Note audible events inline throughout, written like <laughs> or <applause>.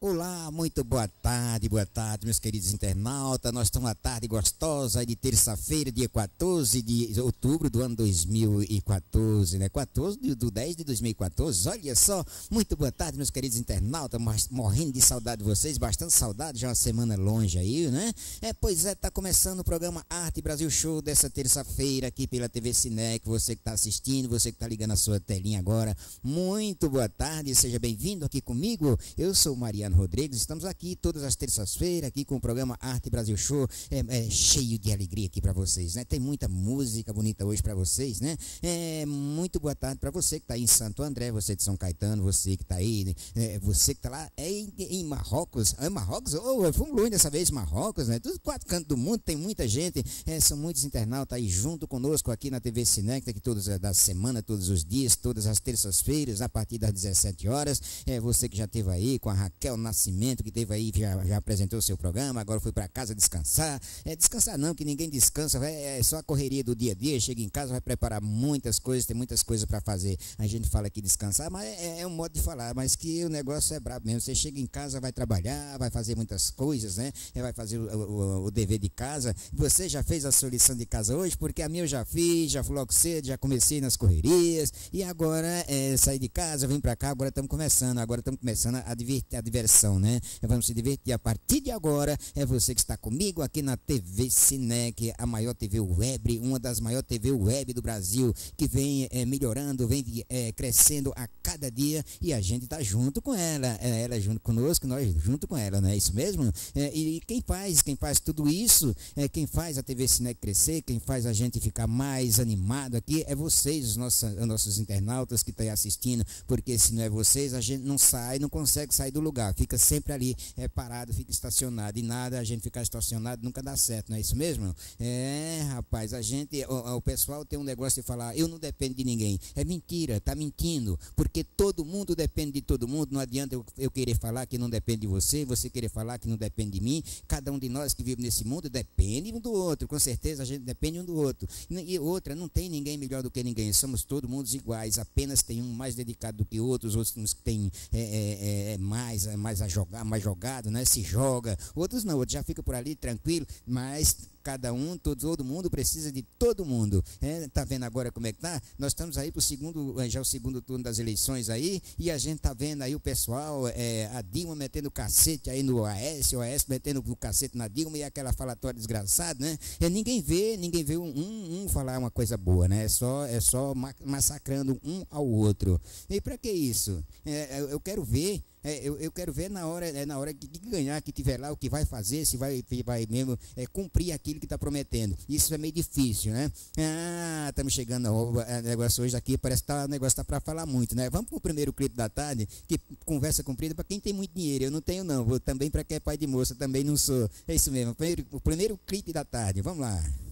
Olá, muito boa tarde, boa tarde, meus queridos internautas. Nós estamos uma tarde gostosa de terça-feira, dia 14 de outubro do ano 2014, né? 14 do 10 de 2014. Olha só, muito boa tarde, meus queridos internautas. Morrendo de saudade de vocês, bastante saudade, já uma semana longe aí, né? É, pois é, tá começando o programa Arte Brasil Show dessa terça-feira aqui pela TV Cinec. Você que está assistindo, você que está ligando a sua telinha agora, muito boa tarde, seja bem-vindo aqui comigo. Eu sou Maria Adriano Rodrigues. Estamos aqui todas as terças-feiras aqui com o programa Arte Brasil Show, é, é cheio de alegria aqui para vocês, né? Tem muita música bonita hoje para vocês, né? É, muito boa tarde para você que está aí em Santo André, você de São Caetano, você que está aí, é, você que está lá é em, em Marrocos, é Marrocos, oh, fomos longe dessa vez Marrocos, né? Dos quatro cantos do mundo, tem muita gente, é, são muitos internautas aí junto conosco aqui na TV Cinecta, que todas da semana, todos os dias, todas as terças-feiras, a partir das 17 horas, é você que já esteve aí com a Raquel Nascimento, que teve aí, já, já apresentou o seu programa, agora foi para casa descansar. É descansar não, que ninguém descansa, é, é só a correria do dia a dia, chega em casa, vai preparar muitas coisas, tem muitas coisas para fazer. A gente fala que descansar, mas é, é, um modo de falar, mas que o negócio é brabo mesmo. Você chega em casa, vai trabalhar, vai fazer muitas coisas, né? Vai fazer o, o, o dever de casa. Você já fez a sua lição de casa hoje? Porque a minha eu já fiz, já fui logo cedo, já comecei nas correrias, e agora é, saí de casa, vim para cá, agora estamos começando, agora estamos começando a, divertir, a diversão diversão, né? Vamos se divertir a partir de agora. É você que está comigo aqui na TV Cinec, a maior TV web, uma das maiores TV web do Brasil, que vem é, melhorando, vem é, crescendo a cada dia e a gente está junto com ela. É, ela junto conosco, nós junto com ela, não é isso mesmo? É, e quem faz, quem faz tudo isso, é quem faz a TV Cinec crescer, quem faz a gente ficar mais animado aqui, é vocês, os nossos, os nossos internautas que estão tá assistindo, porque se não é vocês, a gente não sai, não consegue sair do lugar fica sempre ali é, parado, fica estacionado. E nada, a gente ficar estacionado nunca dá certo, não é isso mesmo? É, rapaz, a gente, o, o pessoal tem um negócio de falar, eu não dependo de ninguém. É mentira, tá mentindo, porque todo mundo depende de todo mundo. Não adianta eu, eu querer falar que não depende de você, você querer falar que não depende de mim. Cada um de nós que vive nesse mundo depende um do outro, com certeza a gente depende um do outro. E outra, não tem ninguém melhor do que ninguém, somos todos mundos iguais, apenas tem um mais dedicado do que outros, outros têm é, é, é, mais, mais mais a jogar, mais jogado, né? Se joga. Outros não, outros já fica por ali tranquilo, mas cada um, todo, todo mundo precisa de todo mundo. É, tá vendo agora como é que tá? Nós estamos aí pro segundo, é, já o segundo turno das eleições aí, e a gente tá vendo aí o pessoal, é, a Dilma metendo cacete aí no AS, o AS metendo o cacete na Dilma e aquela falatória desgraçada, né? É, ninguém vê, ninguém vê um, um, um, falar uma coisa boa, né? É só, é só massacrando um ao outro. E para que isso? É, eu quero ver é, eu, eu, quero ver na hora, é, na hora de, ganhar, que tiver lá, o que vai fazer, se vai, vai mesmo é, cumprir aquilo que está prometendo. Isso é meio difícil, né? Ah, estamos chegando ao negócio hoje aqui, parece que tá, o negócio está para falar muito, né? Vamos para o primeiro clipe da tarde, que conversa comprida para quem tem muito dinheiro. Eu não tenho, não. Vou também para quem é pai de moça, também não sou. É isso mesmo. Primeiro, o primeiro clipe da tarde. Vamos lá.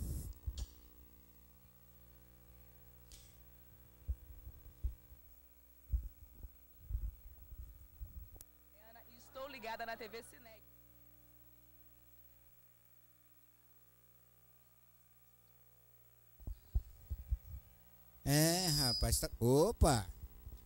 Na TV Cinec. É, rapaz, tá... opa!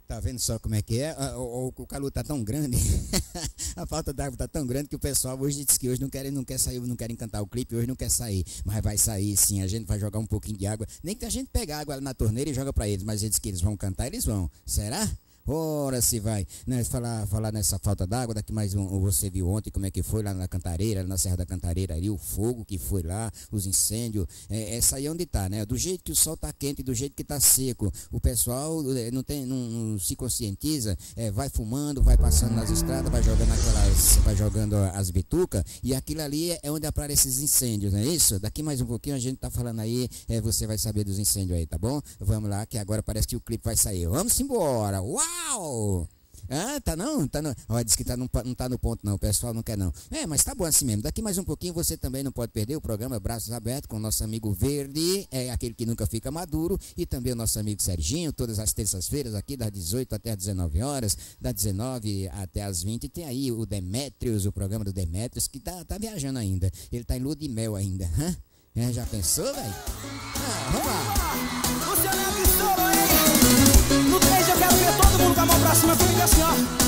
Tá vendo só como é que é? O, o, o calor tá tão grande, <laughs> a falta d'água tá tão grande que o pessoal hoje diz que hoje não querem, não quer sair, não querem cantar o clipe, hoje não quer sair. Mas vai sair sim, a gente vai jogar um pouquinho de água. Nem que a gente pegue água na torneira e joga para eles, mas eles que eles vão cantar, eles vão. Será? Ora se vai, né? Falar, falar nessa falta d'água, daqui mais um, você viu ontem como é que foi lá na Cantareira, na Serra da Cantareira ali, o fogo que foi lá, os incêndios, é, essa aí é onde tá, né? Do jeito que o sol tá quente, do jeito que tá seco, o pessoal é, não tem, não, não se conscientiza, é, vai fumando, vai passando nas estradas, vai jogando aquelas, vai jogando as bitucas, e aquilo ali é onde aparecem esses incêndios, não é isso? Daqui mais um pouquinho a gente tá falando aí, é, você vai saber dos incêndios aí, tá bom? Vamos lá, que agora parece que o clipe vai sair. Vamos embora! Uau! Uau! Ah, tá não? Tá não. Ó, diz que tá, não, não tá no ponto não, o pessoal não quer não. É, mas tá bom assim mesmo. Daqui mais um pouquinho você também não pode perder o programa Braços Abertos com o nosso amigo Verde, é aquele que nunca fica maduro, e também o nosso amigo Serginho, todas as terças-feiras aqui das 18 até as 19 horas, das 19 até as 20. Tem aí o Demetrios, o programa do Demetrios, que tá, tá viajando ainda. Ele tá em lua de mel ainda. Hã? É, já pensou, velho? Pra cima comigo assim, ó.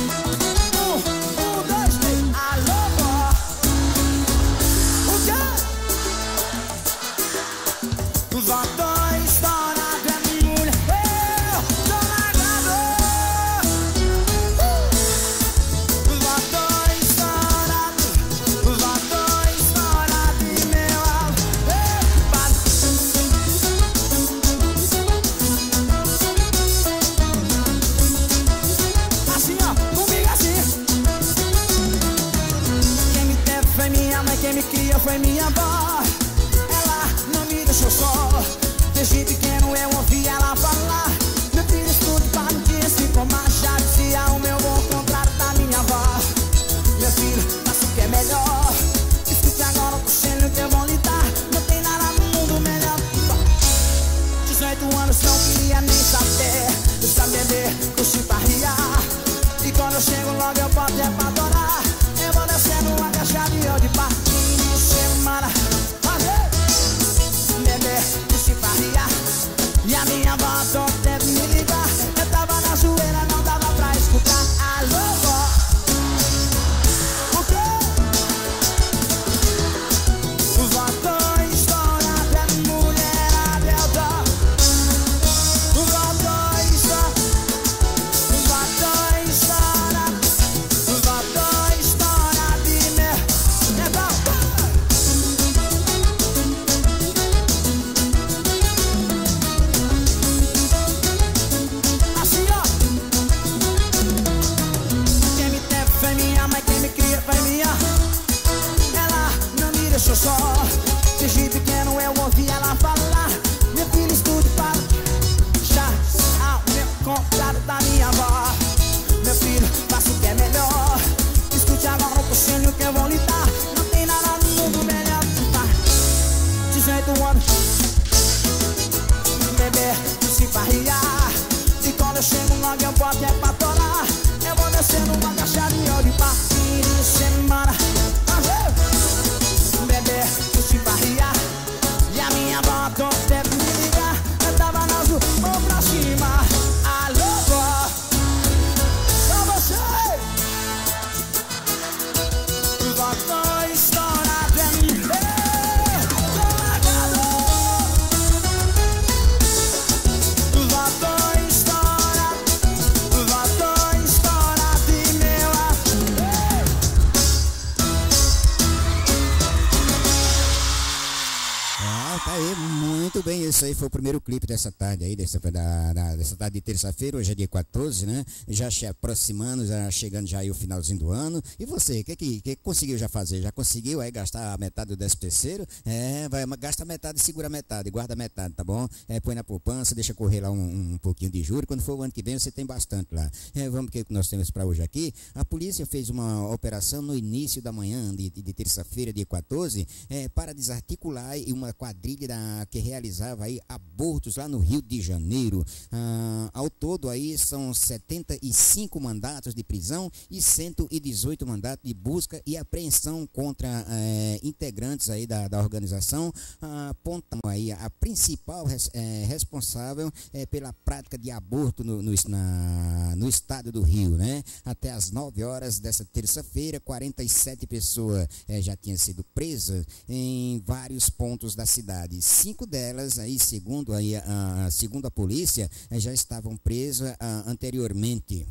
Primeiro clipe dessa tarde aí, dessa, da, da- dessa tarde de terça-feira, hoje é dia 14, né? Já se aproximando, já chegando já aí o finalzinho do ano. E você, o que, que, que conseguiu já fazer? Já conseguiu aí gastar a metade do décimo terceiro? É, vai, gasta metade, segura metade, guarda metade, tá bom? É, põe na poupança, deixa correr lá um, um pouquinho de juros. Quando for o ano que vem, você tem bastante lá. É, vamos que nós temos para hoje aqui. A polícia fez uma operação no início da manhã de, de terça-feira, dia 14, é, para desarticular uma quadrilha da, que realizava aí abortos lá no Rio de Janeiro. Ah, ao todo aí são 75 mandatos de prisão e 118 mandatos de busca e apreensão contra eh, integrantes aí da, da organização, ah, apontam aí a principal res- eh, responsável eh, pela prática de aborto no, no, na- no estado do Rio, né? Até às 9 horas dessa terça-feira, 47 pessoas já tinham sido presas em vários pontos da cidade. Cinco delas, aí, segundo, aí, a, a- segundo a polícia, eh, já estavam presas ah, anteriormente.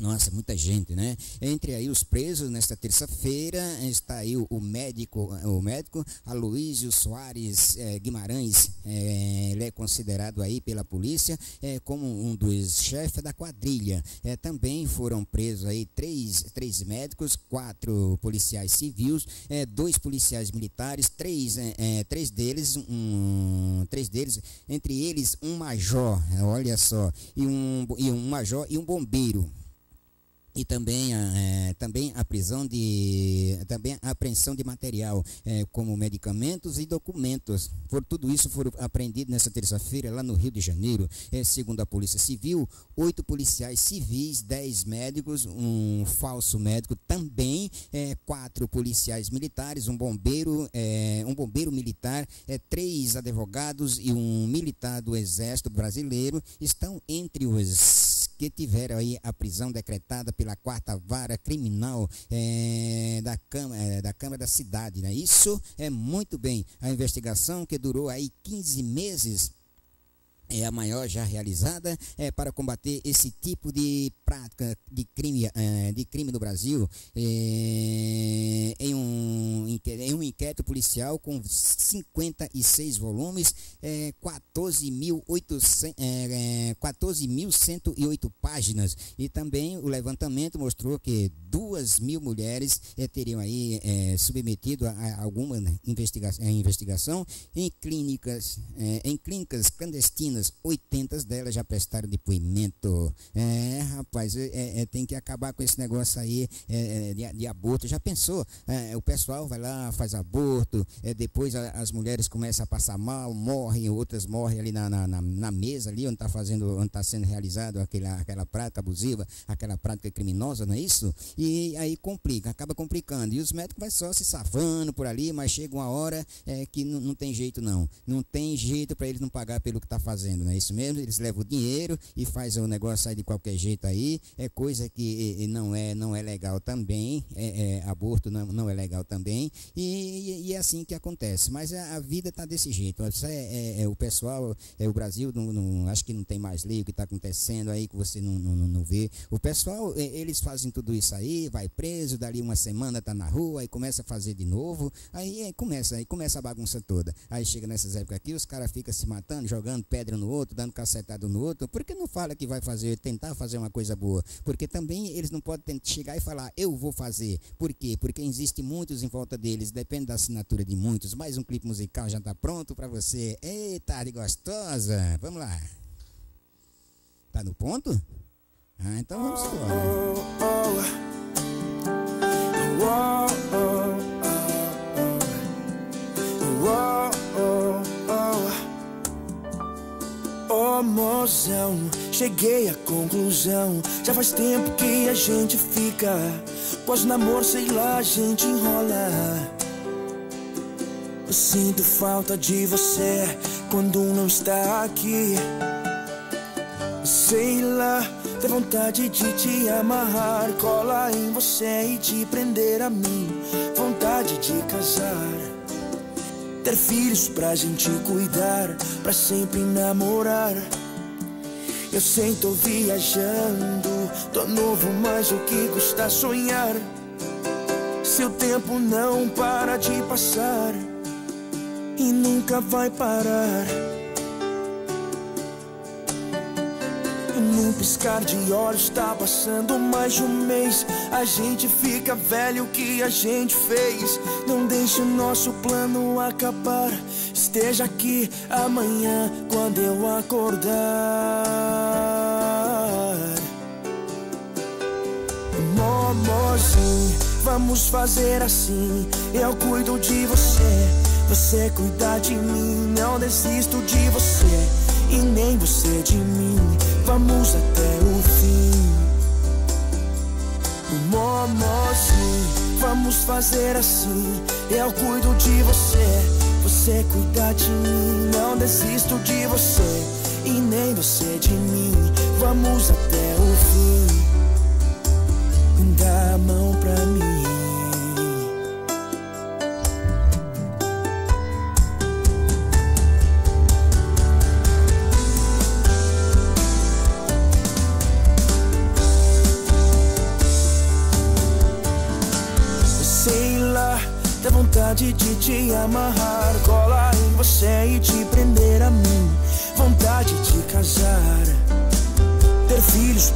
Nossa, muita gente, né? Entre aí os presos nesta terça-feira está aí o, médico, o médico Aloísio Soares eh, Guimarães. eh, ele é considerado aí pela polícia eh, como um dos chefes da quadrilha. Também foram presos aí três, três médicos, quatro policiais civis, dois policiais militares, três, três deles, um, três deles, entre eles um major, olha só, e um, e um major e um bombeiro e também a, eh, também a prisão de também a apreensão de material eh, como medicamentos e documentos. Por tudo isso foram apreendidos nessa terça-feira lá no Rio de Janeiro. Eh, segundo a polícia civil oito policiais civis dez médicos um falso médico também eh, quatro policiais militares um bombeiro eh, um bombeiro militar eh, três advogados e um militar do exército brasileiro estão entre os que tiveram aí a prisão decretada pela quarta vara criminal eh, da, Câmara, eh, da Câmara da Cidade. Né? Isso é muito bem. A investigação que durou aí 15 meses é a maior já realizada é, para combater esse tipo de prática de crime, eh, de crime no Brasil eh, em, um, em um inquérito policial com 56 volumes, eh, 14.800, eh, eh, 14.108 páginas. E também o levantamento mostrou que duas mil mulheres eh, teriam aí eh, submetido a, a alguma investigação, a investigação em clínicas, em clínicas clandestinas, 80 delas já prestaram depoimento. É, rapaz, é, é, tem que acabar com esse negócio aí de, de, aborto. Já pensou? o pessoal vai lá, faz aborto, depois a, as mulheres começam a passar mal, morrem, outras morrem ali na, na, na mesa ali onde está está sendo realizado aquela, aquela prática abusiva, aquela prática criminosa, não é isso? E aí complica, acaba complicando. E os médicos vai só se safando por ali, mas chega uma hora é, que não tem jeito não. Não tem jeito para eles não pagar pelo que está fazendo, não é isso mesmo? Eles levam o dinheiro e fazem o negócio sair de qualquer jeito aí. É coisa que não é, não é legal também. É, é, aborto não, não é legal também. E, e, e é assim que acontece. Mas a, a vida está desse jeito. É, é, é, o pessoal, é, o Brasil, não, não, acho que não tem mais lei o que está acontecendo aí que você não, não, não vê. O pessoal, eles fazem tudo isso aí, vai preso, dali uma semana tá na rua, aí começa a fazer de novo, aí, aí começa, aí começa a bagunça toda. Aí chega nessas épocas aqui, os caras ficam se matando, jogando pedra no outro, dando cacetado no outro. Por que não fala que vai fazer, tentar fazer uma coisa boa? Porque também eles não podem chegar e falar, eu vou fazer. Por quê? Porque existe muitos em volta deles, depende da assinatura de muitos. Mais um clipe musical já tá pronto para você. Eita, tarde gostosa. Vamos lá. Tá no ponto? Ah, então vamos embora. Oh, mozão, cheguei à conclusão. Já faz tempo que a gente fica. Pós-namoro, sei lá, a gente enrola. Eu sinto falta de você quando não está aqui. Sei lá, tem vontade de te amarrar, cola em você e te prender a mim. Vontade de casar, ter filhos pra gente cuidar, pra sempre namorar. Eu sei, tô viajando, tô novo, mas o que custa sonhar? Seu tempo não para de passar e nunca vai parar. Num piscar de olhos tá passando mais de um mês. A gente fica velho o que a gente fez? Não deixe o nosso plano acabar. Esteja aqui amanhã quando eu acordar. Momozinho, vamos fazer assim. Eu cuido de você. Você cuida de mim Não desisto de você. E nem você de mim vamos até o fim. Momozinho, vamos fazer assim. Eu cuido de você, você cuida de mim. Não desisto de você e nem você de mim. Vamos até o fim. Dá a mão pra mim.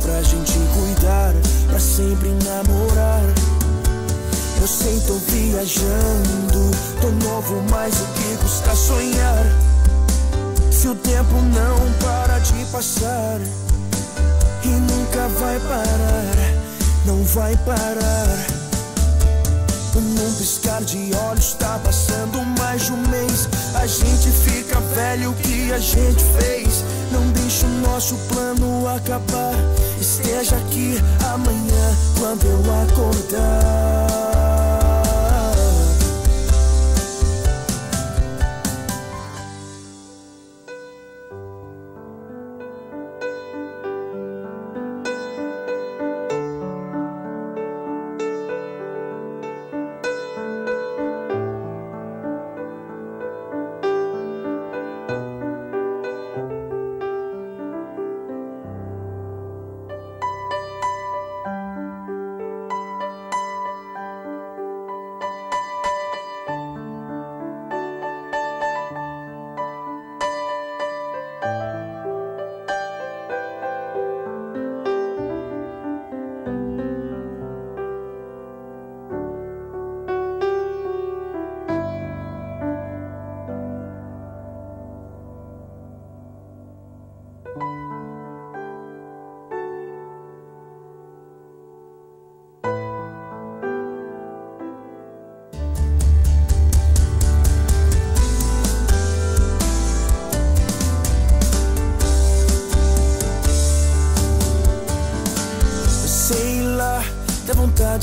Pra gente cuidar, pra sempre namorar. Eu sei, tô viajando, tô novo, mas o que custa sonhar? Se o tempo não para de passar e nunca vai parar, não vai parar. Num piscar de olhos tá passando mais de um mês A gente fica velho o que a gente fez Não deixa o nosso plano acabar Esteja aqui amanhã quando eu acordar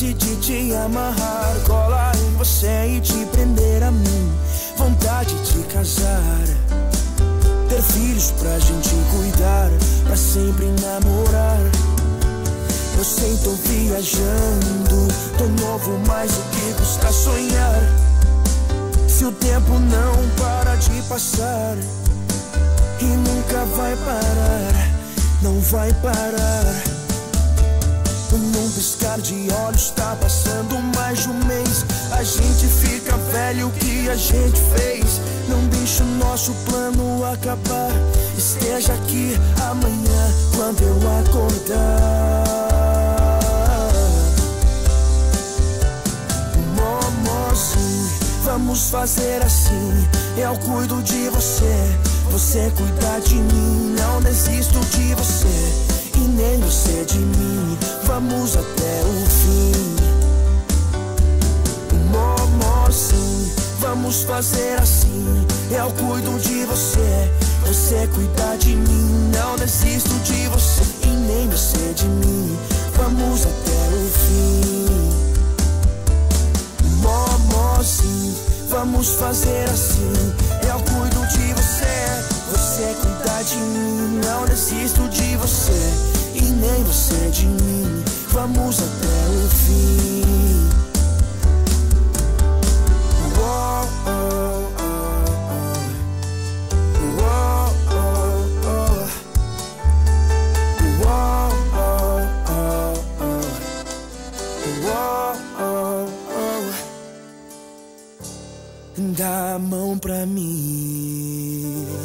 Vontade de te amarrar, colar em você e te prender a mim. Vontade de casar, ter filhos pra gente cuidar, pra sempre namorar. Eu sei, tô viajando, tô novo, mas o que custa sonhar? Se o tempo não para de passar e nunca vai parar, não vai parar. Piscar de olhos tá passando mais de um mês. A gente fica velho, o que a gente fez? Não deixa o nosso plano acabar. Esteja aqui amanhã quando eu acordar. Momozinho, vamos fazer assim. Eu cuido de você, você cuida de mim. Não desisto de você nem você de mim. Vamos até o fim. Momozinho, vamos fazer assim. Eu cuido de você, você cuida de mim. Não desisto de você e nem você de mim. Vamos até o fim. Momozinho, vamos fazer assim. Eu cuido de você, você cuida de mim. Não desisto de você nem você de mim. Vamos até o fim. Dá a mão pra mim.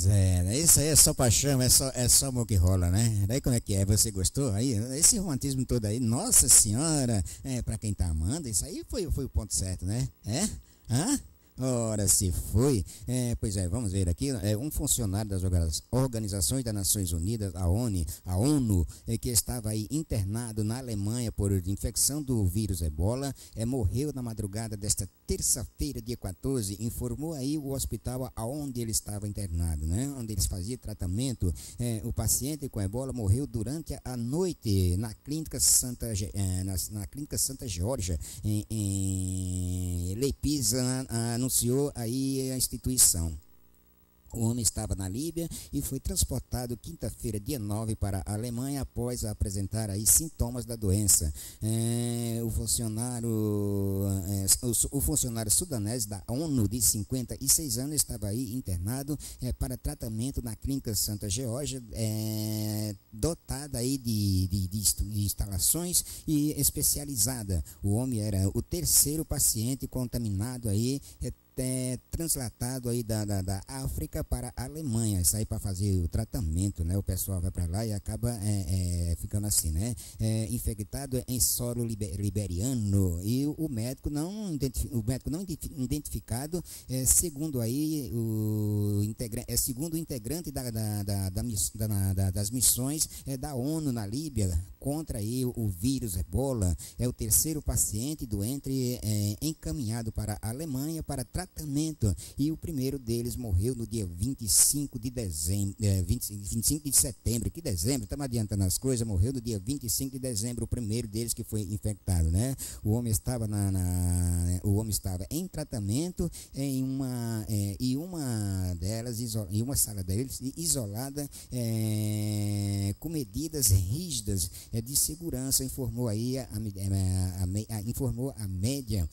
Pois é, né? isso aí é só paixão, é só, é só amor que rola, né? Daí como é que é? Você gostou? Aí, esse romantismo todo aí, nossa senhora, é, pra quem tá amando, isso aí foi, foi o ponto certo, né? É? Hã? Ora, se foi. É, pois é, vamos ver aqui. É, um funcionário das Organizações das Nações Unidas, a ONU, a ONU é, que estava aí internado na Alemanha por infecção do vírus ebola, é, morreu na madrugada desta terça-feira, dia 14, informou aí o hospital aonde ele estava internado, né? Onde eles faziam tratamento. É, o paciente com ebola morreu durante a noite na clínica Santa, é, na, na clínica Santa Georgia, em, em Leipzig, no anunciou aí a instituição. O homem estava na Líbia e foi transportado quinta-feira, dia 9, para a Alemanha após apresentar aí sintomas da doença. É, o, funcionário, é, o, o, funcionário sudanês da ONU de 56 anos estava aí internado é, para tratamento na Clínica Santa Geórgia, é, dotada aí de, de, de, instalações e especializada. O homem era o terceiro paciente contaminado aí é, translatado aí da, da, da, África para a Alemanha, sai para fazer o tratamento, né? O pessoal vai para lá e acaba é, é, ficando assim, né? É, infectado em solo liber, liberiano e o, o, médico não o médico não identificado, é, segundo aí o integra, é segundo o integrante da, da, da, da das missões é, da ONU na Líbia contra aí o, o vírus Ebola, é o terceiro paciente doente encaminhado para a Alemanha para tratamento tratamento. E o primeiro deles morreu no dia 25 de dezembro, 20, 25 de setembro. Que dezembro? Estamos adiantando as coisas. Morreu no dia 25 de dezembro, o primeiro deles que foi infectado, né? O homem estava na, na o homem estava em tratamento em uma é, e uma delas em uma sala deles isolada é, com medidas rígidas é, de segurança informou aí a, a, a, informou a média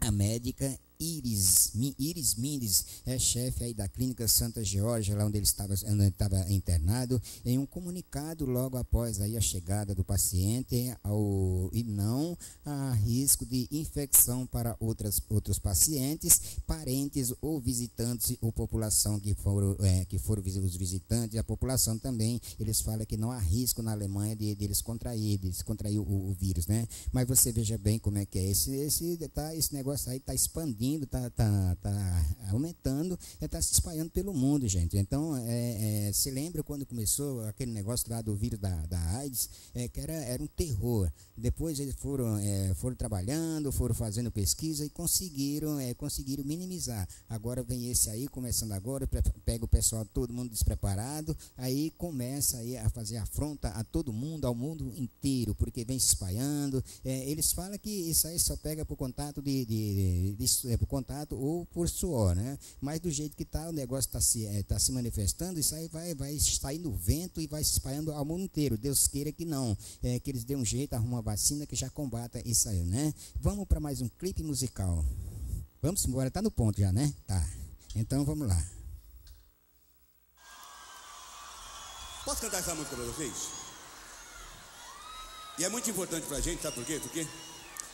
a médica Iris, Iris é chefe aí da Clínica Santa Georgia, lá onde ele estava, onde ele estava internado, em um comunicado logo após aí a chegada do paciente ao, e não a risco de infecção para outras, outros pacientes, parentes ou visitantes ou população que foram, é, que foram os visitantes, a população também, eles falam que não há risco na Alemanha de, de eles contrair, de contrair o, o, vírus, né? Mas você veja bem como é que é, esse, esse, tá, esse negócio aí está expandindo está tá, tá aumentando, está se espalhando pelo mundo, gente. Então, é, é, se lembra quando começou aquele negócio lá do vírus da, da AIDS, é, que era, era um terror. Depois eles foram, é, foram trabalhando, foram fazendo pesquisa e conseguiram, é, conseguiram minimizar. Agora vem esse aí, começando agora, pega o pessoal, todo mundo despreparado, aí começa aí a fazer afronta a todo mundo, ao mundo inteiro, porque vem se espalhando. É, eles falam que isso aí só pega por contato de, de, de, de é, por contato ou por suor, né? Mas do jeito que está, o negócio está se, é, tá se manifestando, isso aí vai, vai sair no vento e vai se espalhando ao mundo inteiro. Deus queira que não, é, que eles dêem um jeito, arrumam uma vacina que já combata isso aí, né? Vamos para mais um clipe musical. Vamos embora, tá no ponto já, né? Tá. Então vamos lá. Posso cantar essa música para vocês? E é muito importante pra gente, sabe por quê? Porque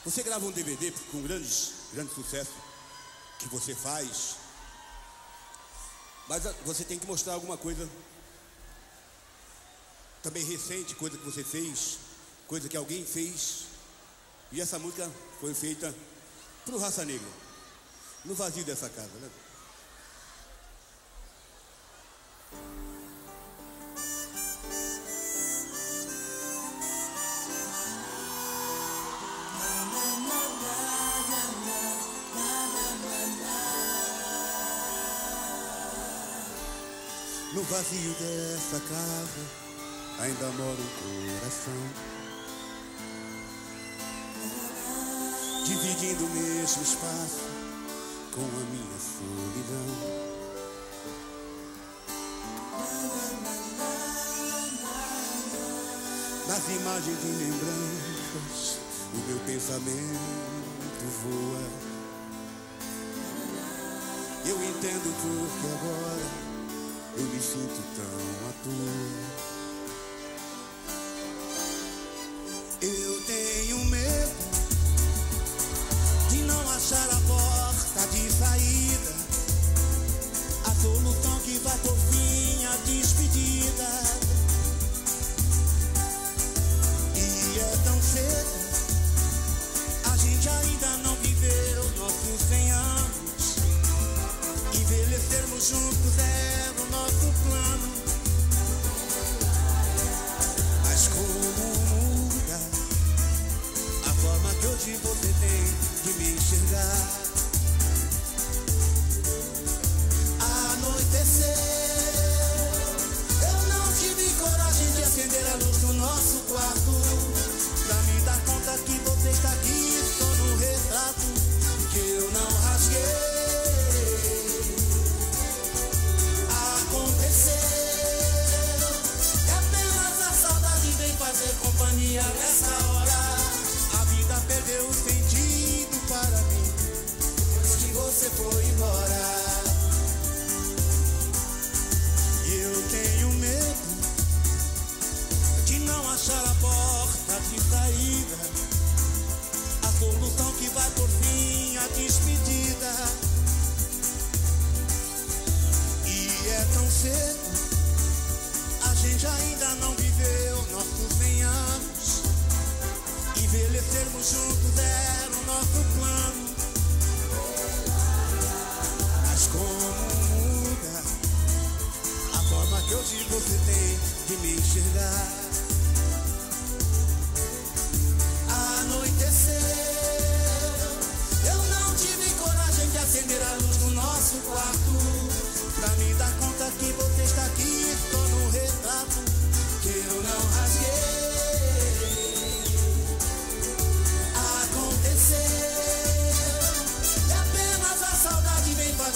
você grava um DVD com grandes, grande sucesso que você faz, mas você tem que mostrar alguma coisa também recente, coisa que você fez, coisa que alguém fez. E essa música foi feita para o Raça Negra, no vazio dessa casa, né? No vazio dessa casa ainda mora um coração. Dividindo o mesmo espaço com a minha solidão. Nas imagens e lembranças o meu pensamento voa. Eu entendo porque agora eu me sinto tão à toa. Eu nessa hora. A vida perdeu o sentido para mim. Depois que você foi embora. E eu tenho medo de não achar a porta de saída. A solução que vai por fim a despedida. E é tão cedo. A gente ainda não viveu nossos 100 anos. Envelhecermos juntos era o nosso plano. Mas como muda a forma que hoje você tem de me enxergar.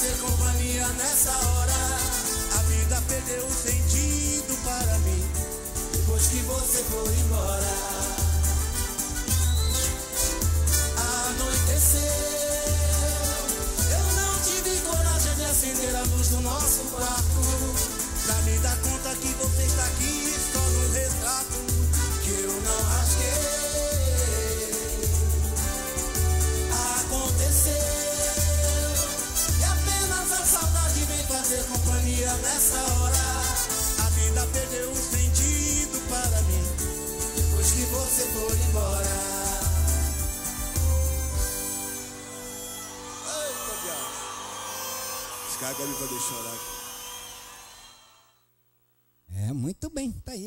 Fazer companhia nessa hora. A vida perdeu o sentido para mim, depois que você foi embora. Anoiteceu, eu não tive coragem de acender a luz do nosso quarto. Pra me dar conta que você está aqui só vai me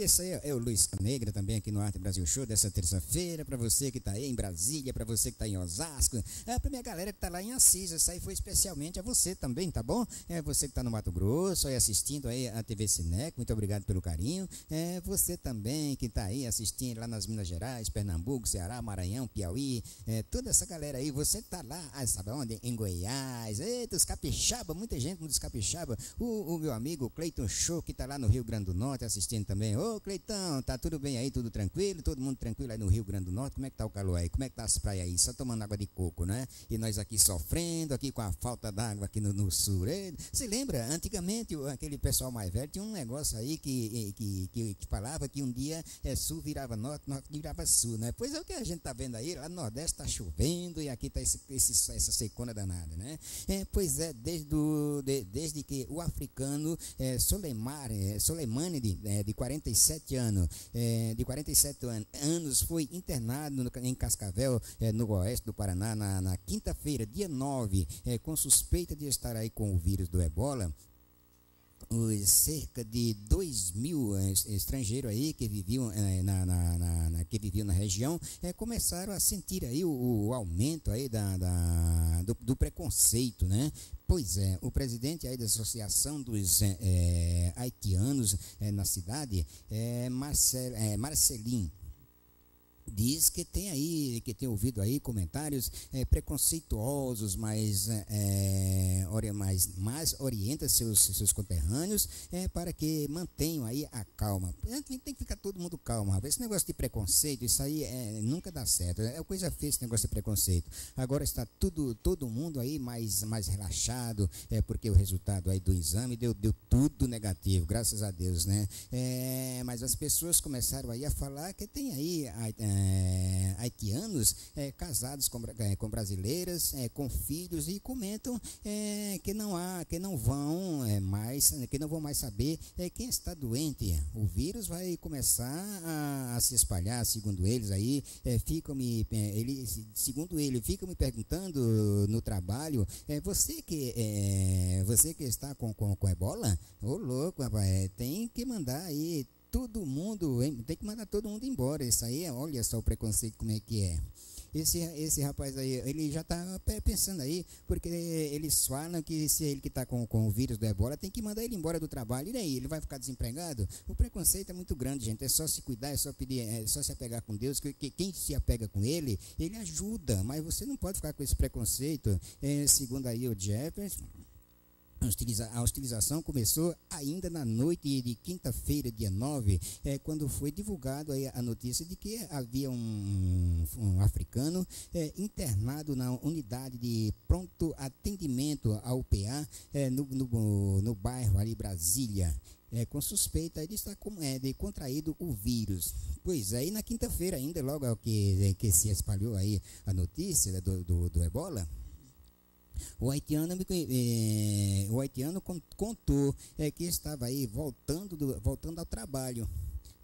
esse aí é o Luiz Negra também aqui no Arte Brasil Show dessa terça-feira. Para você que tá aí em Brasília, para você que tá em Osasco, é pra minha galera que tá lá em Assis. Essa aí foi especialmente a você também, tá bom? É você que tá no Mato Grosso aí assistindo aí a TV Cinec. Muito obrigado pelo carinho. É você também que tá aí assistindo lá nas Minas Gerais, Pernambuco, Ceará, Maranhão, Piauí. É, toda essa galera aí, você que tá lá, ah, sabe onde? Em Goiás. Eita, os capixaba, muita gente dos capixaba. O, o meu amigo Cleiton Show que tá lá no Rio Grande do Norte assistindo também. Ô, Cleitão, tá tudo bem aí? Tudo tranquilo? Todo mundo tranquilo aí no Rio Grande do Norte? Como é que tá o calor aí? Como é que tá as praias aí? Só tomando água de coco, né? E nós aqui sofrendo, aqui com a falta d'água aqui no, no sul. Você lembra? Antigamente, aquele pessoal mais velho tinha um negócio aí que, que, que, que falava que um dia é, sul virava norte, norte virava sul, né? Pois é o que a gente tá vendo aí, lá no Nordeste tá chovendo e aqui tá esse, esse essa secona danada, né? É, pois é, desde, do, de, desde que o africano é, Soleimar, é, Soleimani, é, de 47 anos, é, de 47 an anos, foi internado no, em Cascavel, é, no oeste do Paraná, na, na quinta-feira, dia 9, é, com suspeita de estar aí com o vírus do ebola os cerca de 2 mil é, estrangeiros aí que viviam é, na, na, na, que viviam na região é, começaram a sentir aí o, o aumento aí da, da do, do, preconceito, né? Pois é, o presidente aí da Associação dos é, Haitianos é, na cidade, é, Marcel, é, Marcelim, diz que tem aí, que tem ouvido aí comentários é, preconceituosos, mas, é, mais, mais orienta seus, seus conterrâneos é, para que mantenham aí a calma. Tem, tem que ficar todo mundo calmo, rapaz. Esse negócio de preconceito, isso aí é, nunca dá certo. É coisa feia esse negócio de preconceito. Agora está tudo, todo mundo aí mais, mais relaxado, é, porque o resultado aí do exame deu, deu tudo negativo, graças a Deus, né? Mas as pessoas começaram aí a falar que tem aí. A, é, haitianos é, casados com, é, com brasileiras, com filhos e comentam que não há, que não vão mais, que não vão mais saber quem está doente. O vírus vai começar a, a se espalhar, segundo eles aí, ficam me, ele, segundo ele, ficam me perguntando no trabalho, é você que você que está com, com, com ebola, ô louco, rapaz, tem que mandar aí todo mundo, tem que mandar todo mundo embora. Isso aí, olha só o preconceito como é que é. Esse, esse rapaz aí, ele já está pensando aí, porque eles falam que se ele que está com, com o vírus do ebola, tem que mandar ele embora do trabalho. E aí, ele vai ficar desempregado? O preconceito é muito grande, gente. É só se cuidar, é só pedir, é só se apegar com Deus, que, que quem se apega com ele, ele ajuda. Mas você não pode ficar com esse preconceito. É, segundo aí o Jefferson a utilização começou ainda na noite de quinta-feira, dia 9, é, quando foi divulgado a notícia de que havia um, um africano é, internado na unidade de pronto atendimento ao UPA é, no, no, no, bairro ali Brasília. É, com suspeita de estar com, é, de contraído o vírus. Pois aí na quinta-feira ainda, logo que, que se espalhou aí a notícia do, do, do ebola, o haitiano, é, o haitiano contou é, que estava aí voltando, do, voltando ao trabalho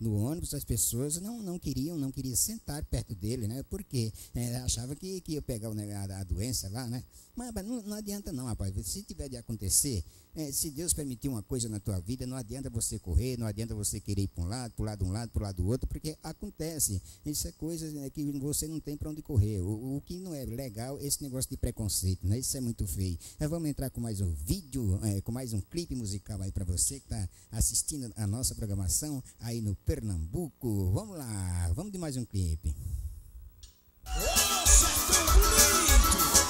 no ônibus, as pessoas não, não queriam, não queriam sentar perto dele, né? Porque é, achava que, que ia pegar o, a, a doença lá, né? Mas, não, não, adianta não, rapaz. Se tiver de acontecer, é, se Deus permitir uma coisa na tua vida, não adianta você correr, não adianta você querer ir para um lado, para de um lado, lado do outro, porque acontece. Isso é coisa né, que você não tem para onde correr. O, o, que não é legal é esse negócio de preconceito, né? Isso é muito feio. Vamos entrar com mais um vídeo, é, com mais um clipe musical aí para você que está assistindo a nossa programação aí no Pernambuco. Vamos lá, vamos de mais um clipe. minha avó, da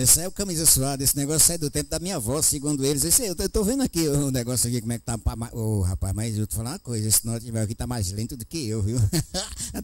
esse é o camisa suada, esse negócio é do tempo da minha avó, segundo eles. Esse, eu, tô vendo aqui o negócio aqui, como é que tá. Ô, oh, rapaz, mas eu te falar uma coisa, esse norte aqui tá mais lento do que eu, viu? <laughs>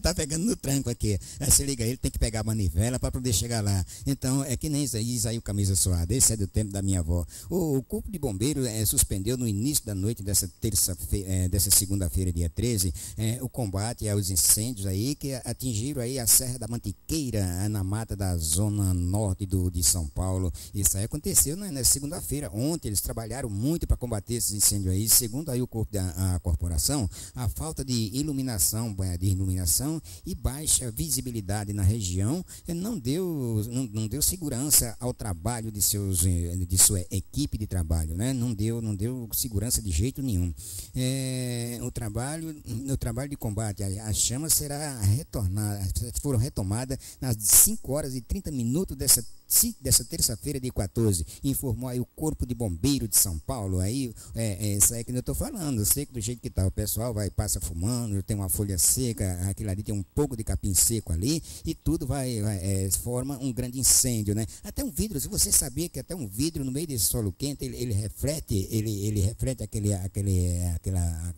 tá pegando no tranco aqui. Aí se liga, ele tem que pegar a manivela para poder chegar lá. Então, é que nem isso aí, o camisa suada, esse é do tempo da minha avó. O, o Corpo de Bombeiro é, suspendeu no início da noite dessa terça-feira, é, dessa segunda-feira, dia 13, é, o combate aos incêndios aí que atingiram aí a Serra da Mantiqueira, na mata da zona norte do, de São Paulo. Isso aí aconteceu né, na segunda-feira. Ontem eles trabalharam muito para combater esses incêndios aí. Segundo aí o corpo da corporação, a falta de iluminação, de iluminação e baixa visibilidade na região eh, não deu, não, não deu segurança ao trabalho de, seus, eh, de sua equipe de trabalho, né? Não deu, não deu segurança de jeito nenhum. É, o trabalho, o trabalho de combate às chamas será retornada, foram retomadas nas 5 horas e 30 minutos dessa dessa terça-feira, de 14, informou aí o Corpo de Bombeiro de São Paulo. Aí, é, é isso aí que eu estou falando. Eu sei que do jeito que tá, o pessoal vai, passa fumando, tem uma folha seca, aquilo ali tem um pouco de capim seco ali, e tudo vai, vai é, forma um grande incêndio, né? Até um vidro, se você sabia que até um vidro no meio desse solo quente, ele, ele reflete, ele, ele reflete aquele, aquele, aquela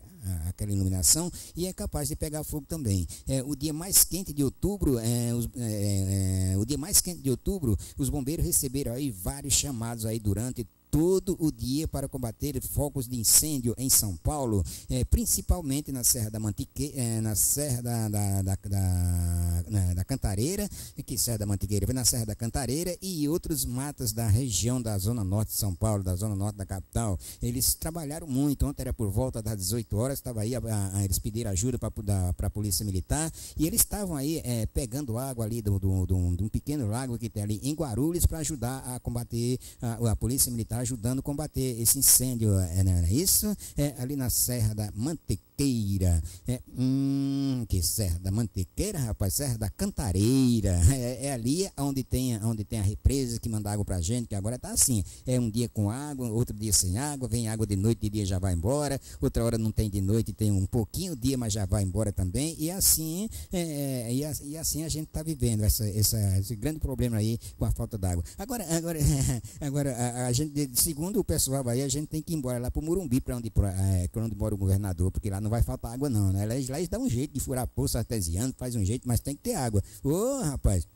aquela iluminação e é capaz de pegar fogo também. É, o dia mais quente de outubro, é, os, é, é, o dia mais quente de outubro, os bombeiros receberam aí vários chamados aí durante todo o dia para combater focos de incêndio em São Paulo, é, principalmente na Serra da Mantiqueira, é, na Serra da, da, da, da, na, da Cantareira, que Serra da Mantiqueira, na Serra da Cantareira e outros matas da região da Zona Norte de São Paulo, da Zona Norte da capital. Eles trabalharam muito, ontem era por volta das 18 horas, estava aí, a, a, eles pediram ajuda para a Polícia Militar e eles estavam aí é, pegando água ali do, do, do, de um pequeno lago que tem ali em Guarulhos para ajudar a combater a, a Polícia Militar ajudando a combater esse incêndio, é, não é isso? É, ali na Serra da Manteca Mantequeira. É, hum, que Serra da Mantequeira, rapaz, Serra da Cantareira. <laughs> É, é, ali onde tem, onde tem a represa que manda água pra gente, que agora tá assim. É um dia com água, outro dia sem água, vem água de noite, de dia já vai embora, outra hora não tem de noite, tem um pouquinho dia, mas já vai embora também. E assim, é, é e, e, assim a gente tá vivendo essa, essa, esse grande problema aí com a falta d'água. Agora, agora, <laughs> agora a, a, gente, segundo o pessoal aí, a gente tem que ir embora lá pro Murumbi, para onde, pra, é, onde mora o governador, porque lá não vai faltar água não, né? Lá eles dão um jeito de furar poço artesiano, faz um jeito, mas tem que ter água. Ô, rapaz,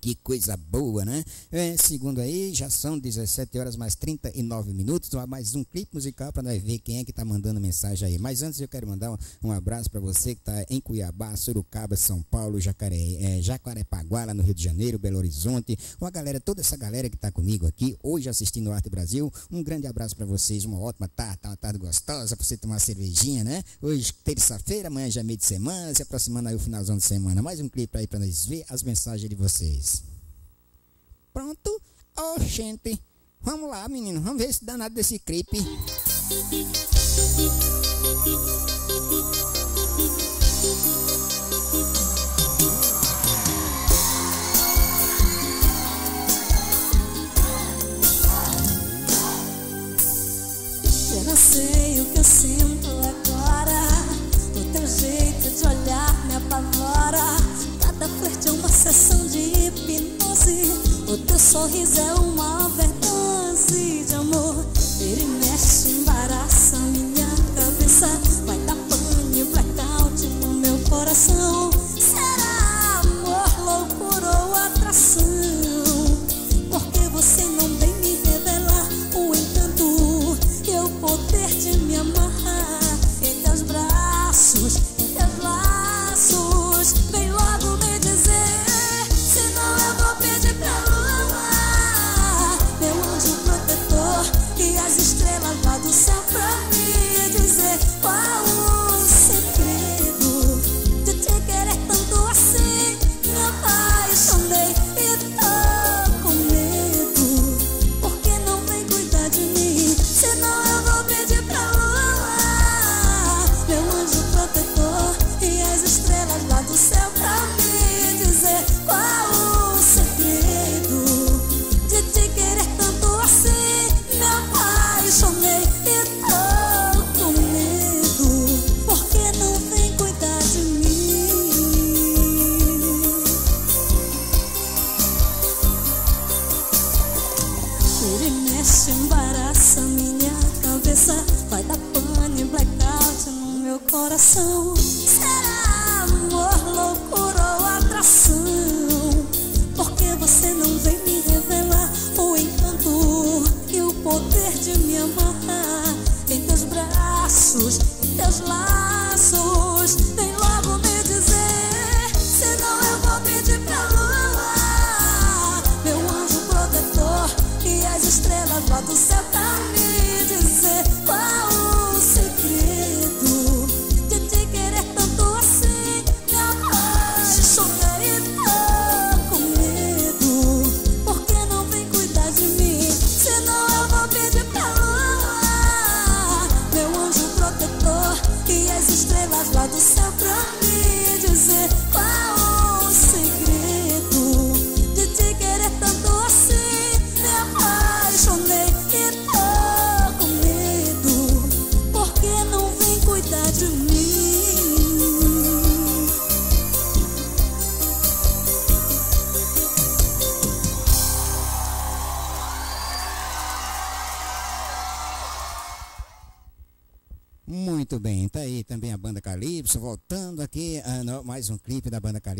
que coisa boa, né? É, segundo aí, já são 17 horas mais 39 minutos. Mais um clipe musical para nós ver quem é que tá mandando mensagem aí. Mas antes eu quero mandar um, um abraço para você que tá em Cuiabá, Sorocaba, São Paulo, Jacaré, é, Jacarepaguá, lá no Rio de Janeiro, Belo Horizonte. Uma galera, toda essa galera que tá comigo aqui, hoje assistindo Arte Brasil. Um grande abraço para vocês, uma ótima tarde, uma tarde gostosa para você tomar uma cervejinha, né? Hoje, terça-feira, amanhã já é meio de semana, se aproximando aí o finalzão de semana. Mais um clipe aí para nós ver as mensagens de vocês. Pronto? Oh, gente. Vamos lá, menino. Vamos ver esse danado desse clipe. Eu não sei o que eu sinto sorriso é uma overdose de amor. Ele mexe, embaraça coração. Será amor, loucura ou atração? Porque você não vem me revelar o encanto e o poder de me amarrar em teus braços, em teus laços.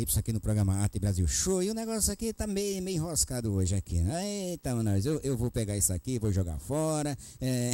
Calypso aqui no programa Arte Brasil Show. E o negócio aqui tá meio, meio enroscado hoje aqui? Então, nós, eu, eu vou pegar isso aqui, vou jogar fora. é,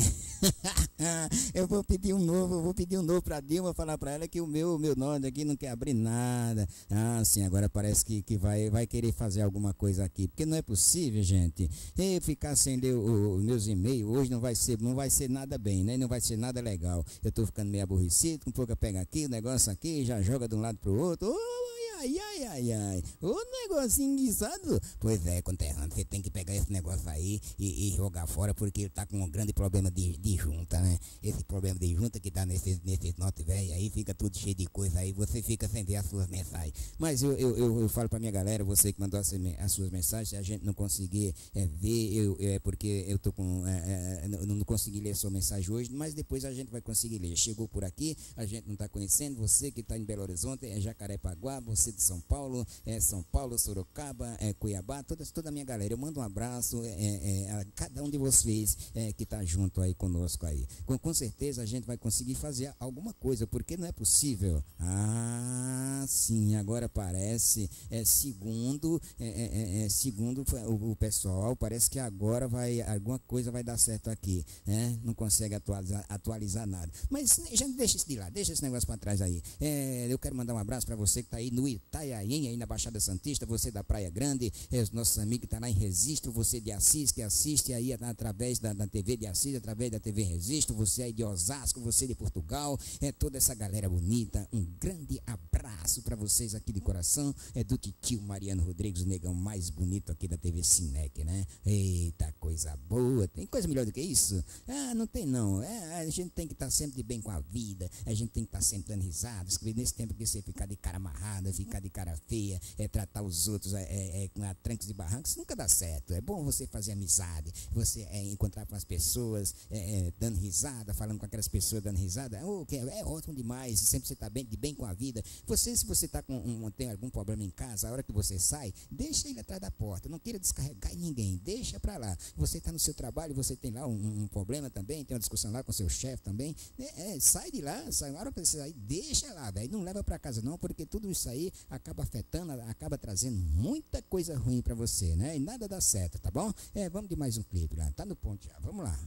<laughs> eu vou pedir um novo, vou pedir um novo pra Dilma, falar pra ela que o meu, meu nome aqui não quer abrir nada. Ah, sim, agora parece que, que vai, vai querer fazer alguma coisa aqui, porque não é possível, gente. Eu ficar sem ler os meus e-mails hoje não vai ser, não vai ser nada bem, né? Não vai ser nada legal. Eu tô ficando meio aborrecido, com pouco pega aqui, o negócio aqui, já joga de um lado pro outro. Ô, ai, ai, ai, ai. Ô negocinho guisado. Pois é, conterrâneo, você tem que pegar esse negócio aí e, e jogar fora, porque ele tá com um grande problema de, de junta, né? Esse problema de junta que tá nesses nesse note velho aí, fica tudo cheio de coisa aí, você fica sem ver as suas mensagens. Mas eu, eu, eu, eu falo pra minha galera, você que mandou as, as suas mensagens, se a gente não conseguir é, ver, eu, é porque eu tô com. É, é, não, não consegui ler a sua mensagem hoje, mas depois a gente vai conseguir ler. Chegou por aqui, a gente não tá conhecendo, você que tá em Belo Horizonte, é Jacarepaguá, você de São Paulo, é São Paulo, Sorocaba, é Cuiabá, toda, toda a minha galera. Eu mando um abraço é, é, a cada um de vocês é, que tá junto aí conosco aí. Com, com certeza a gente vai conseguir fazer alguma coisa, porque não é possível. Ah, sim, agora parece, é, segundo, é, é, é, é, segundo o, o pessoal, parece que agora vai, alguma coisa vai dar certo aqui, né? Não consegue atualizar, atualizar nada. Mas já deixa isso de lá, deixa esse negócio para trás aí. É, eu quero mandar um abraço para você que tá aí no Itaiaém, aí na Baixada Santista, você da Praia Grande, é, os nossos amigos que tá lá em Registro, você de Assis, que assiste aí através da, da TV de Assis, através da TV Registro, você aí de Osasco, você de Portugal, é toda essa galera bonita, um grande abraço para vocês aqui de coração, é do titio Mariano Rodrigues, o negão mais bonito aqui da TV Cinec, né? Eita, coisa boa, tem coisa melhor do que isso? Ah, não tem não, é, a gente tem que estar sempre de bem com a vida, a gente tem que estar sempre dando risadas, nesse tempo que você ficar de cara amarrada, ficar de cara feia, é tratar os outros é, é, é, com trancos e barrancos, nunca dá certo. É bom você fazer amizade, você é, encontrar com as pessoas, é, é, dando risada, falando com aquelas pessoas dando risada, oh, é, ótimo demais, sempre você está bem, de bem com a vida. Você, se você tá com um, tem algum problema em casa, a hora que você sai, deixa ele atrás da porta, não queira descarregar ninguém, deixa para lá. Você está no seu trabalho, você tem lá um, um problema também, tem uma discussão lá com seu chefe também, é, é, sai de lá, sai, na hora que você sair, deixa lá, velho, não leva para casa não, porque tudo isso aí acaba afetando, acaba trazendo muita coisa ruim para você, né? E nada dá certo, tá bom? É, vamos de mais um clipe lá, tá no ponto já, vamos lá.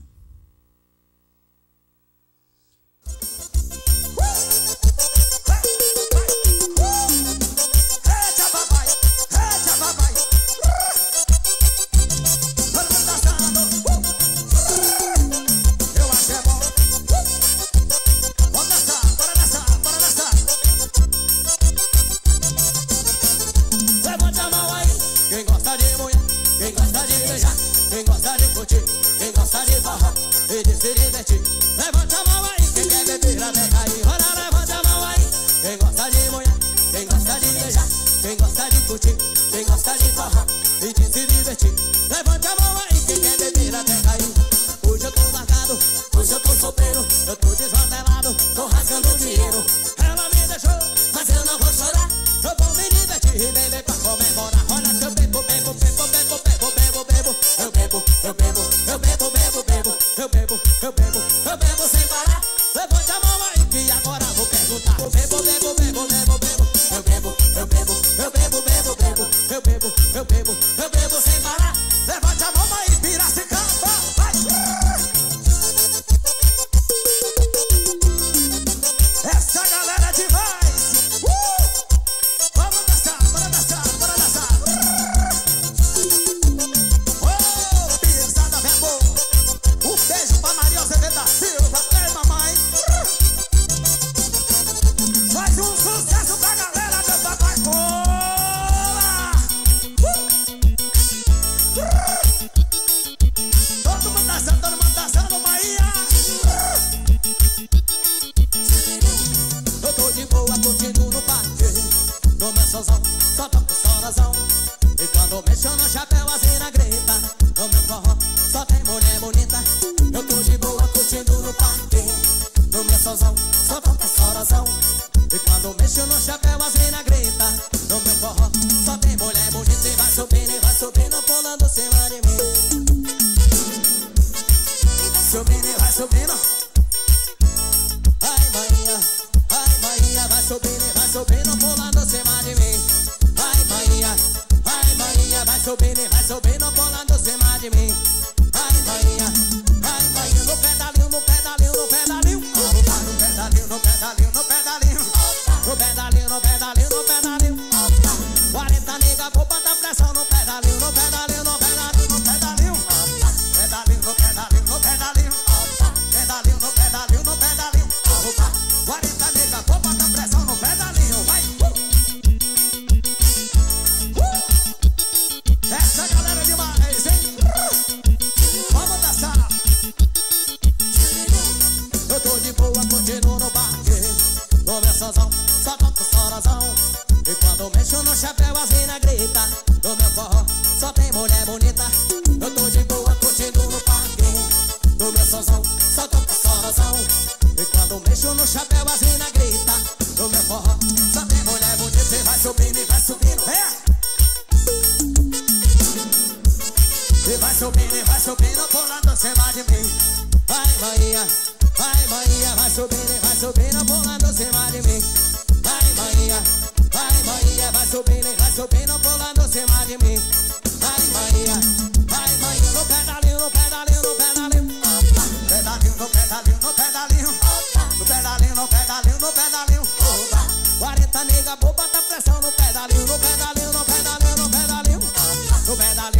Eita quem gosta de farrar e de se divertir. Levante a mão aí, quem quer beber até cair. Hoje eu tô marcado, hoje eu tô solteiro, eu tô desmantelado, tô rasgando dinheiro.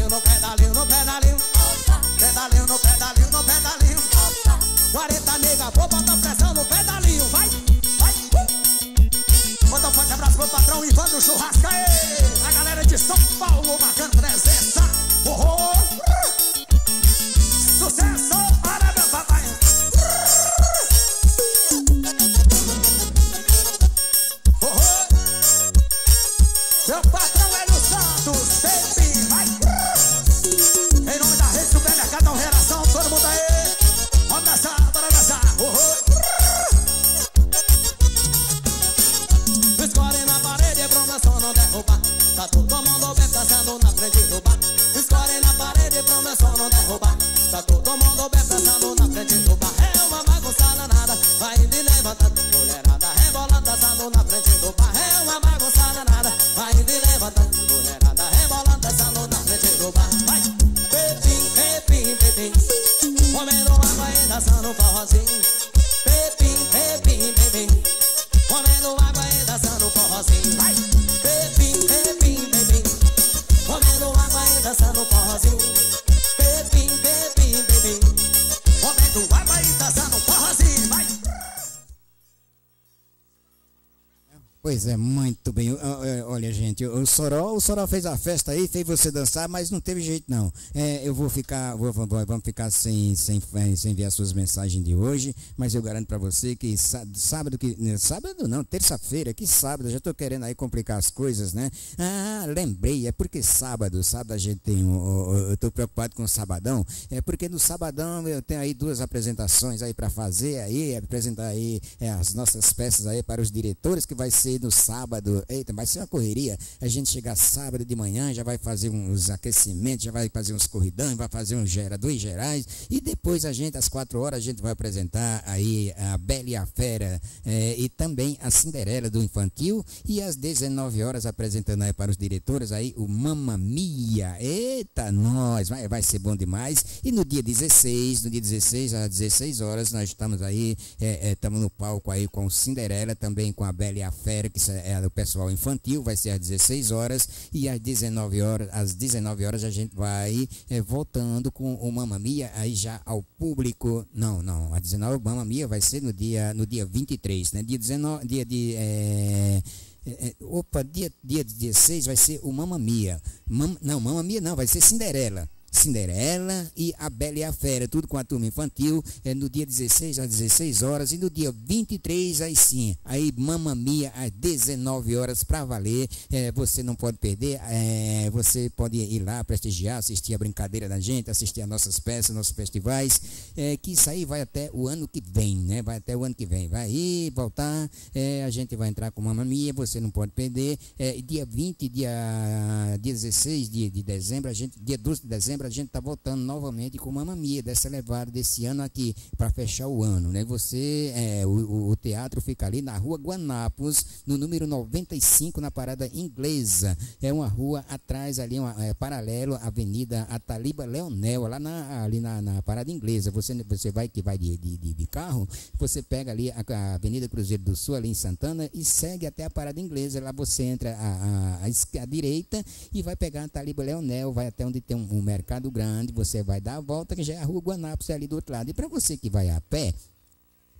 No pedalinho, no o Soró fez a festa aí, fez você dançar, mas não teve jeito não. É, eu vou ficar, vou, vamos ficar sem, sem, sem ver as suas mensagens de hoje, mas eu garanto pra você que sá- sábado que né, sábado não, terça-feira, que sábado, já tô querendo aí complicar as coisas, né? Ah, lembrei, é porque sábado, sábado a gente tem, um- eu tô preocupado com o sabadão, é porque no sabadão eu tenho aí duas apresentações aí pra fazer aí, apresentar aí é, as nossas peças aí para os diretores que vai ser no sábado. Eita, vai ser uma correria. A gente chegar sábado de manhã, já vai fazer uns aquecimentos, já vai fazer uns corridão, vai fazer uns geradores gerais. E depois a gente, às quatro horas, a gente vai apresentar aí a Bela e a Fera eh, e também a Cinderela do Infantil. E às 19 horas, apresentando aí para os diretores aí o Mamma Mia. Eita, nós, vai, vai ser bom demais. E no dia 16, no dia 16, às 16 horas, nós estamos aí, estamos no palco aí com Cinderela, também com a Bela e a Fera, que é o pessoal infantil, vai ser às 16 horas. E às 19 horas, às 19 horas a gente vai eh, voltando com o Mamma Mia aí já ao público. Não, não, a 19 o Mamma Mia vai ser no dia, no dia 23, né? Dia 19, dia de. eh, é, é, opa, dia, dia 16 vai ser o Mamma Mia. Mam, não, Mamma Mia não, vai ser Cinderela. Cinderela e a Bela e a Fera, tudo com a turma infantil, é no dia 16 às 16 horas e no dia 23 aí sim, aí Mamma Mia às 19 horas para valer, é, você não pode perder, é, você pode ir lá prestigiar, assistir a brincadeira da gente, assistir as nossas peças, nossos festivais, é, que isso aí vai até o ano que vem, né? Vai até o ano que vem, vai ir, voltar, é, a gente vai entrar com Mamma Mia, você não pode perder, é, dia 20, dia, dia 16 de, de dezembro, a gente, dia 12 de dezembro, dezembro a gente tá voltando novamente com Mamma Mia, dessa levada desse ano aqui, para fechar o ano, né? Você, é, o, o, teatro fica ali na rua Guanápolis, no número 95, na parada inglesa. É uma rua atrás ali, uma, é, paralelo à Avenida Ataliba Leonel, lá na, ali na, na parada inglesa. Você, você vai que vai de, de, de carro, você pega ali a, a, Avenida Cruzeiro do Sul, ali em Santana, e segue até a parada inglesa. Lá você entra à, à, à direita e vai pegar a Taliba Leonel, vai até onde tem um, um mercado grande, você vai dar a volta, que já é a rua Guanápolis, é ali do outro lado. E para você que vai a pé,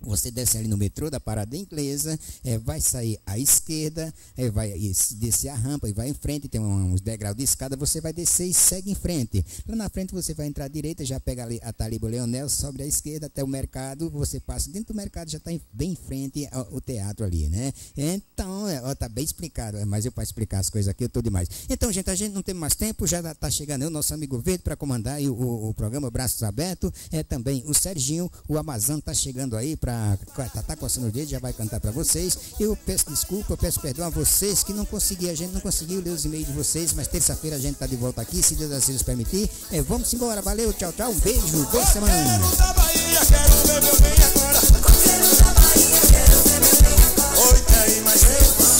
você desce ali no metrô da parada inglesa, é, vai sair à esquerda, é, vai descer a rampa e vai em frente, tem uns degraus de escada, você vai descer e segue em frente. Lá na frente você vai entrar à direita, já pega ali a Taliba Leonel, sobe à esquerda até o mercado, você passa dentro do mercado, já está bem em frente ao, ao, teatro ali, né? Então, é, ó, tá bem explicado, é, mas eu para explicar as coisas aqui eu tô demais. Então, gente, a gente não tem mais tempo, já está chegando o nosso amigo Verde para comandar o, o, o, programa Braços Abertos, é também o Serginho, o Amazon está chegando aí para para tá, tá coçando o dedo, já vai cantar para vocês. Eu peço desculpa, eu peço perdão a vocês que não consegui, a gente não conseguiu ler os e-mails de vocês, mas terça-feira a gente tá de volta aqui, se Deus assim nos permitir. É, vamos embora, valeu, tchau, tchau, um beijo, boa semana. Quero da Bahia, quero ver meu bem agora. Quero da Bahia, quero ver meu bem agora. Oi, eu.